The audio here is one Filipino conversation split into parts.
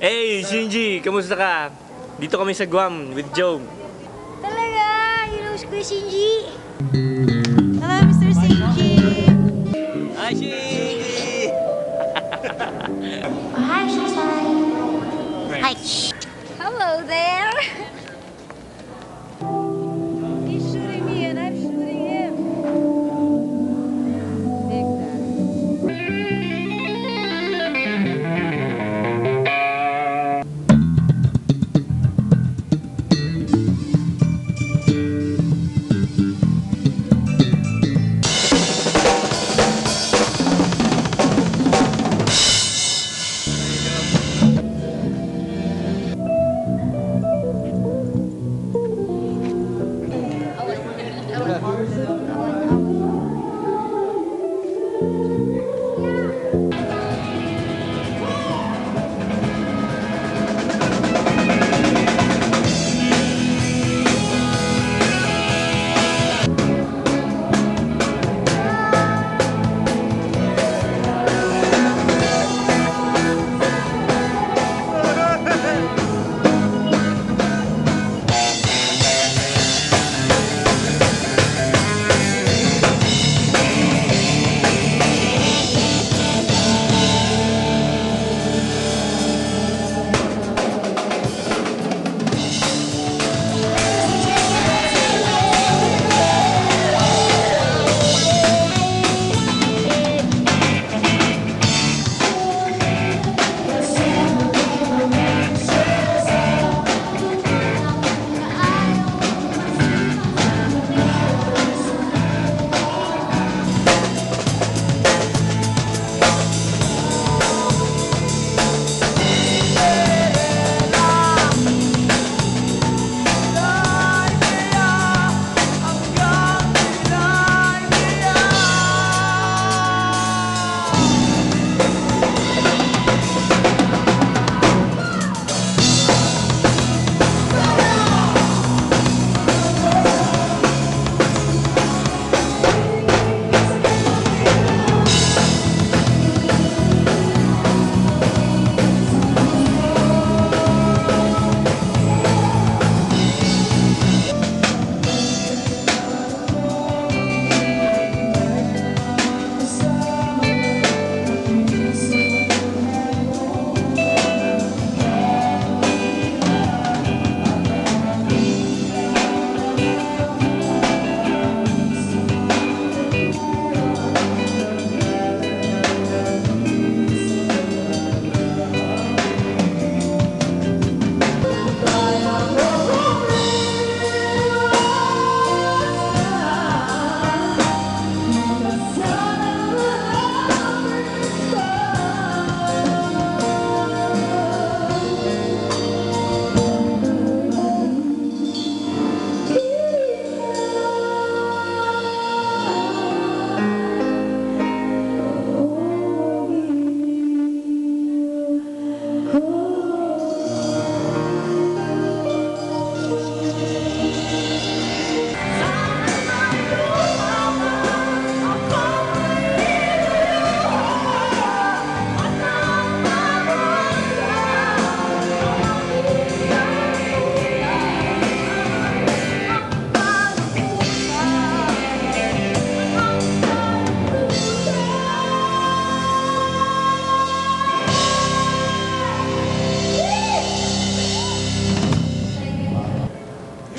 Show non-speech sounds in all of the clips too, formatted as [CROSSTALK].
Hey, Shinji! Kamusta ka? Dito kami sa Guam with Joe. Talaga? Know Kuya Shinji? Hello, Mr. Shinji. Hi, Shinji! [LAUGHS] Hi, Shusai. Hi. Hello there.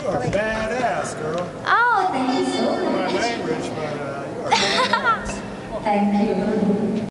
Are badass, girl. Oh, thank you so much. My language, but uh, you are [LAUGHS] badass. Thank you.